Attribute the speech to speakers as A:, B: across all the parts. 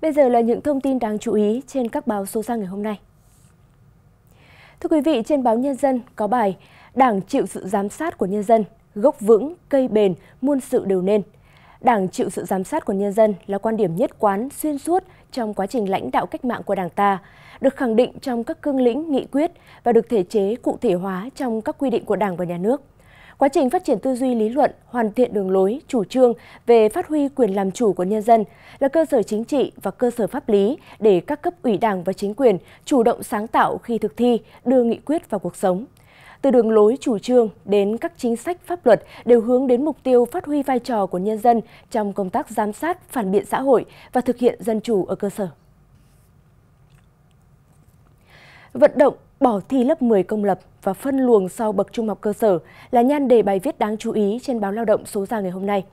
A: Bây giờ là những thông tin đáng chú ý trên các báo số ra ngày hôm nay. Thưa quý vị, trên báo Nhân dân có bài Đảng chịu sự giám sát của nhân dân, gốc vững, cây bền, muôn sự đều nên. Đảng chịu sự giám sát của nhân dân là quan điểm nhất quán xuyên suốt trong quá trình lãnh đạo cách mạng của Đảng ta, được khẳng định trong các cương lĩnh, nghị quyết và được thể chế cụ thể hóa trong các quy định của Đảng và Nhà nước. Quá trình phát triển tư duy lý luận, hoàn thiện đường lối, chủ trương về phát huy quyền làm chủ của nhân dân là cơ sở chính trị và cơ sở pháp lý để các cấp ủy đảng và chính quyền chủ động sáng tạo khi thực thi, đưa nghị quyết vào cuộc sống. Từ đường lối chủ trương đến các chính sách pháp luật đều hướng đến mục tiêu phát huy vai trò của nhân dân trong công tác giám sát, phản biện xã hội và thực hiện dân chủ ở cơ sở. Vận động bỏ thi lớp 10 công lập và phân luồng sau bậc trung học cơ sở là nhan đề bài viết đáng chú ý trên báo Lao động số ra ngày hôm nay.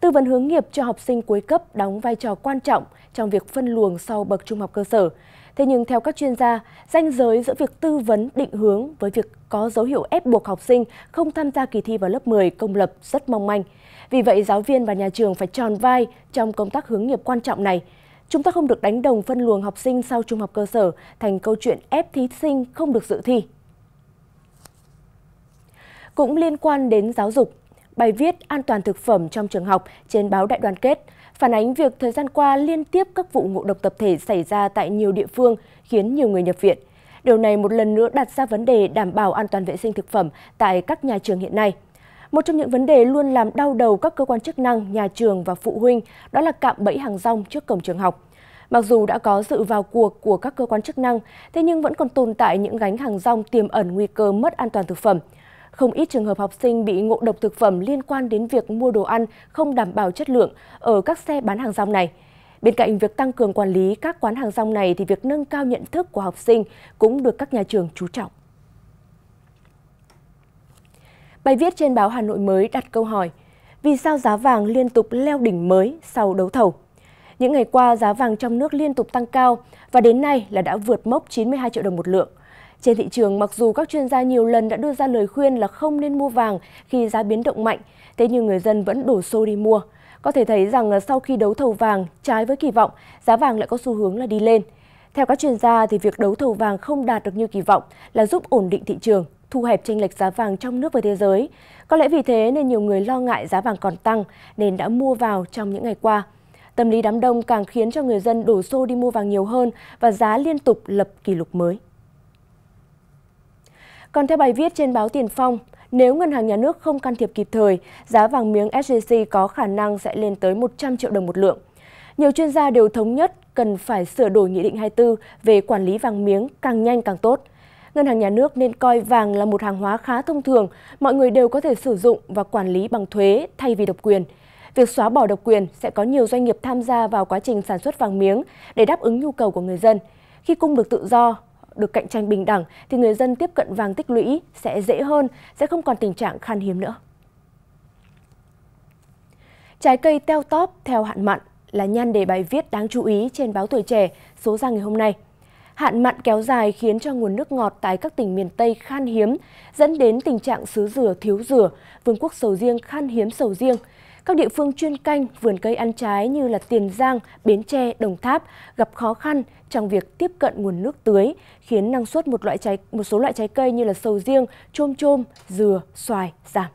A: Tư vấn hướng nghiệp cho học sinh cuối cấp đóng vai trò quan trọng trong việc phân luồng sau bậc trung học cơ sở. Thế nhưng theo các chuyên gia, ranh giới giữa việc tư vấn định hướng với việc có dấu hiệu ép buộc học sinh không tham gia kỳ thi vào lớp 10 công lập rất mong manh. Vì vậy, giáo viên và nhà trường phải tròn vai trong công tác hướng nghiệp quan trọng này. Chúng ta không được đánh đồng phân luồng học sinh sau trung học cơ sở thành câu chuyện ép thí sinh không được dự thi. Cũng liên quan đến giáo dục, bài viết an toàn thực phẩm trong trường học trên báo Đại đoàn kết phản ánh việc thời gian qua liên tiếp các vụ ngộ độc tập thể xảy ra tại nhiều địa phương khiến nhiều người nhập viện. Điều này một lần nữa đặt ra vấn đề đảm bảo an toàn vệ sinh thực phẩm tại các nhà trường hiện nay. Một trong những vấn đề luôn làm đau đầu các cơ quan chức năng, nhà trường và phụ huynh đó là cạm bẫy hàng rong trước cổng trường học. Mặc dù đã có sự vào cuộc của các cơ quan chức năng, thế nhưng vẫn còn tồn tại những gánh hàng rong tiềm ẩn nguy cơ mất an toàn thực phẩm. Không ít trường hợp học sinh bị ngộ độc thực phẩm liên quan đến việc mua đồ ăn không đảm bảo chất lượng ở các xe bán hàng rong này. Bên cạnh việc tăng cường quản lý các quán hàng rong này thì việc nâng cao nhận thức của học sinh cũng được các nhà trường chú trọng. Bài viết trên báo Hà Nội mới đặt câu hỏi Vì sao giá vàng liên tục leo đỉnh mới sau đấu thầu? Những ngày qua, giá vàng trong nước liên tục tăng cao và đến nay là đã vượt mốc 92 triệu đồng một lượng. Trên thị trường, mặc dù các chuyên gia nhiều lần đã đưa ra lời khuyên là không nên mua vàng khi giá biến động mạnh, thế nhưng người dân vẫn đổ xô đi mua. Có thể thấy rằng sau khi đấu thầu vàng trái với kỳ vọng, giá vàng lại có xu hướng là đi lên. Theo các chuyên gia thì việc đấu thầu vàng không đạt được như kỳ vọng là giúp ổn định thị trường, thu hẹp chênh lệch giá vàng trong nước và thế giới. Có lẽ vì thế nên nhiều người lo ngại giá vàng còn tăng nên đã mua vào trong những ngày qua. Tâm lý đám đông càng khiến cho người dân đổ xô đi mua vàng nhiều hơn và giá liên tục lập kỷ lục mới. Còn theo bài viết trên báo Tiền Phong, nếu ngân hàng nhà nước không can thiệp kịp thời, giá vàng miếng SJC có khả năng sẽ lên tới 100 triệu đồng một lượng. Nhiều chuyên gia đều thống nhất cần phải sửa đổi Nghị định 24 về quản lý vàng miếng càng nhanh càng tốt. Ngân hàng nhà nước nên coi vàng là một hàng hóa khá thông thường, mọi người đều có thể sử dụng và quản lý bằng thuế thay vì độc quyền. Việc xóa bỏ độc quyền sẽ có nhiều doanh nghiệp tham gia vào quá trình sản xuất vàng miếng để đáp ứng nhu cầu của người dân. Khi cung được tự do, được cạnh tranh bình đẳng thì người dân tiếp cận vàng tích lũy sẽ dễ hơn, sẽ không còn tình trạng khan hiếm nữa. Trái cây teo tóp theo hạn mặn là nhan đề bài viết đáng chú ý trên báo Tuổi Trẻ số ra ngày hôm nay. Hạn mặn kéo dài khiến cho nguồn nước ngọt tại các tỉnh miền Tây khan hiếm, dẫn đến tình trạng xứ dừa thiếu dừa, vương quốc sầu riêng khan hiếm sầu riêng. Các địa phương chuyên canh vườn cây ăn trái như là Tiền Giang, Bến Tre, Đồng Tháp gặp khó khăn trong việc tiếp cận nguồn nước tưới, khiến năng suất một loại trái một số loại trái cây như là sầu riêng, chôm chôm, dừa, xoài giảm.